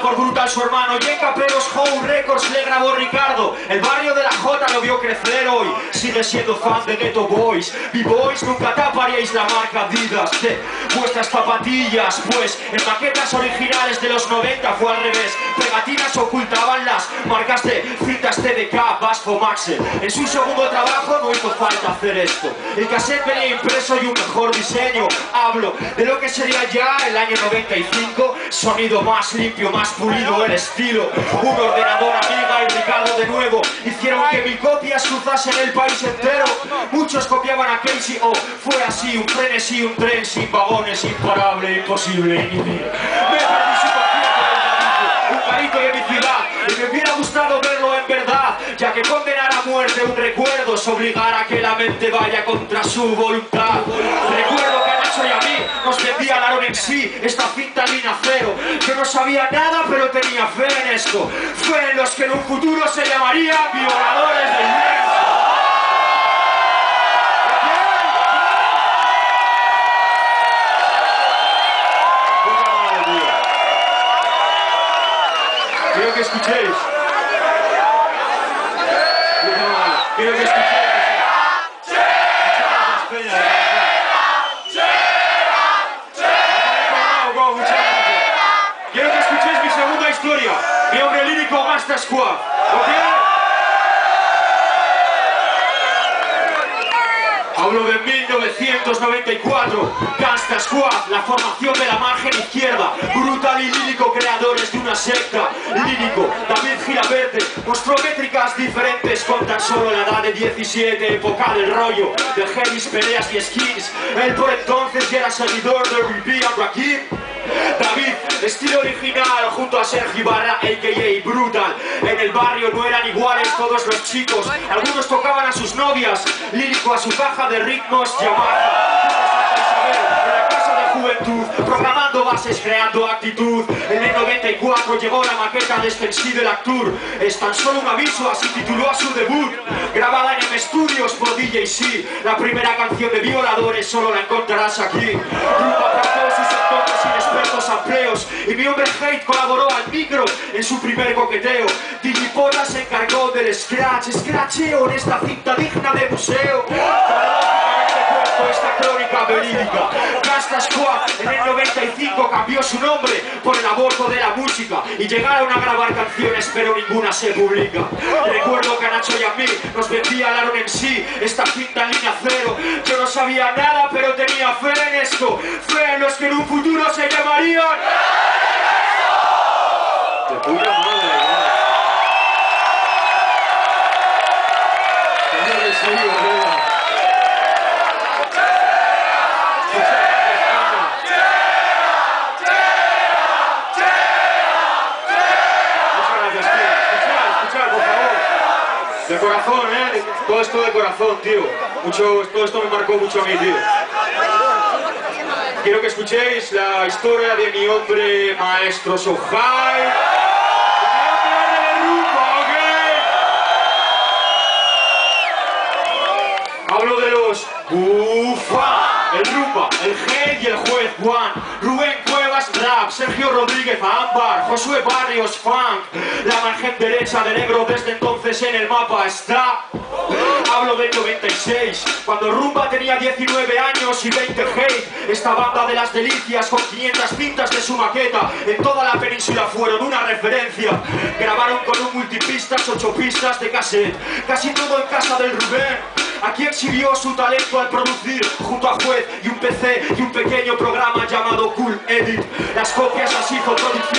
por Brutal su hermano. Y en Caperos Home Records le grabó Ricardo. El barrio de la J lo vio crecer hoy. Sigue siendo fan de Ghetto Boys. B-Boys nunca taparíais la marca Adidas vuestras zapatillas. Pues en maquetas originales de los 90 fue al revés. Pegatinas ocultaban las marcas de TDK, Vasco Maxel. En su segundo trabajo no hizo falta hacer esto. El cassette venía impreso y un mejor diseño. Hablo de lo que sería ya el año 95. Sonido más limpio, más pulido, el estilo. Un ordenador amiga y Ricardo de nuevo. Hicieron que mil copias cruzasen el país entero. Muchos copiaban a Casey. Oh, fue así, un frenesí, un tren sin vagones, imparable, imposible. Que condenar a muerte un recuerdo es obligar a que la mente vaya contra su voluntad. Recuerdo que a Nacho y a mí nos vendía Laron en sí, esta línea cero. Yo no sabía nada, pero tenía fe en esto. Fe en los que en un futuro se llamarían violadores del tío. Quiero que escuchéis. Quiero que escuchéis. Quiero que escuchéis mi segunda historia. Mi hombre lírico Gasta Squad. ¿Ok? Hablo de 1994, Gangsta Squad, la formación de la margen izquierda, brutal y lírico, creadores de una secta, lírico, David Giraberte, mostró métricas diferentes con tan solo la edad de 17, época del rollo, de heavies, peleas y skins, él por entonces ya era seguidor de and Rakim, David, estilo original junto a Sergio Ibarra, a.k.a. Brutal. En el barrio no eran iguales todos los chicos. Algunos tocaban a sus novias, lírico a su caja de ritmos Yamaha. Programando bases, creando actitud. En el 94 llegó la maqueta de Extensible Actur. Es tan solo un aviso, así tituló a su debut. Grabada en M Studios por DJ C. La primera canción de Violadores solo la encontrarás aquí. Inexpertos empleos. Y mi hombre Hate colaboró al micro en su primer coqueteo. Digipota se encargó del scratch, scratcheo en esta cinta digna de museo. Cuento esta crónica verídica. Gasta Squad en el 95 cambió su nombre por el aborto de la música y llegaron a grabar canciones pero ninguna se publica. Recuerdo que a Nacho y a mí nos vendía Laron en sí esta cinta en línea cero. Yo no sabía nada pero tenía De corazón, ¿eh? Todo esto de corazón, tío. Mucho, todo esto me marcó mucho a mí, tío. Quiero que escuchéis la historia de mi hombre maestro ¿ok? Hablo de los Bufa, el Rumba, el G y el juez Juan, Rubén Sergio Rodríguez Ámbar, Josué Barrios Funk, la margen derecha del Ebro desde entonces en el mapa está. Hablo del 96, cuando Rumba tenía 19 años y 20 hate, esta banda de las delicias con 500 cintas de su maqueta en toda la península fueron una referencia. Grabaron con un multipistas, 8 pistas de cassette, casi todo en casa del Rubén. Aquí exhibió su talento al producir junto a juez y un PC y un pequeño programa llamado Cool Edit. Las copias las hizo producción.